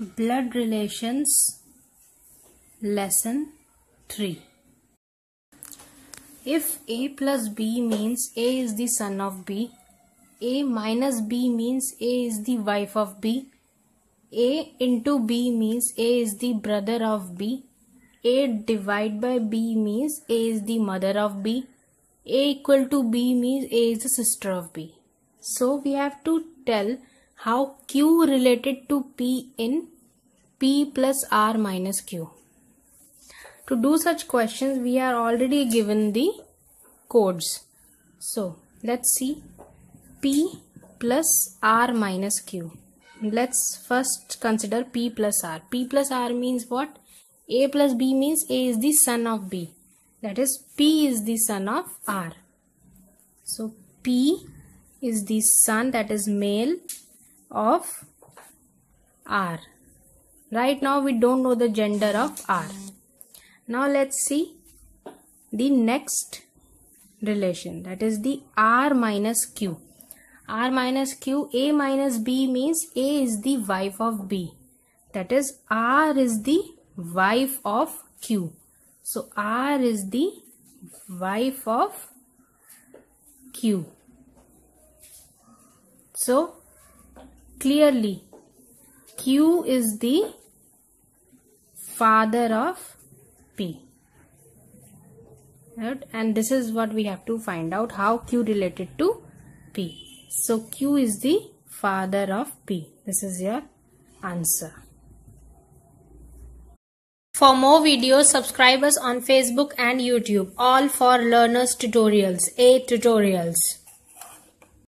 Blood Relations Lesson 3 If A plus B means A is the son of B, A minus B means A is the wife of B, A into B means A is the brother of B, A divided by B means A is the mother of B, A equal to B means A is the sister of B. So we have to tell how Q related to P in P plus R minus Q. To do such questions, we are already given the codes. So let's see P plus R minus Q. Let's first consider P plus R. P plus R means what? A plus B means A is the son of B. That is P is the son of R. So P is the son that is male of R. Right now we don't know the gender of R. Now let's see the next relation that is the R minus Q. R minus Q, A minus B means A is the wife of B. That is R is the wife of Q. So R is the wife of Q. So clearly Q is the father of P. Right? And this is what we have to find out how Q related to P. So Q is the father of P. This is your answer. For more videos, subscribe us on Facebook and YouTube. All for learners tutorials. A tutorials.